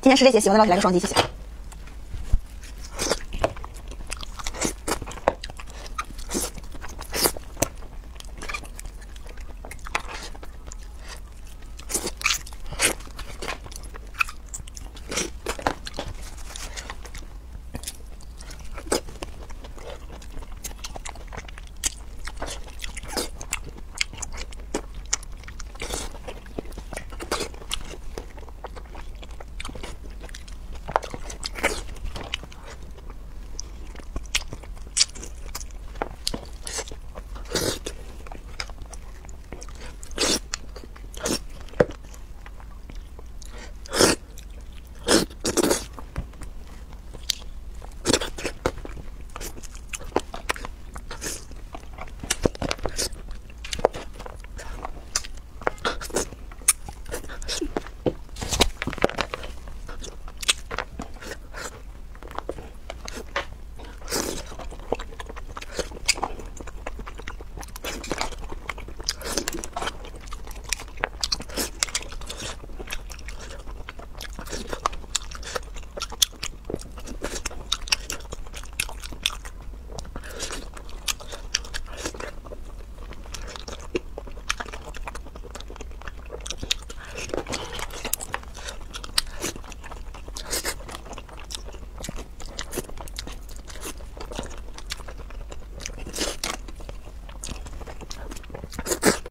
今天吃这些喜欢的老铁来个双击谢谢。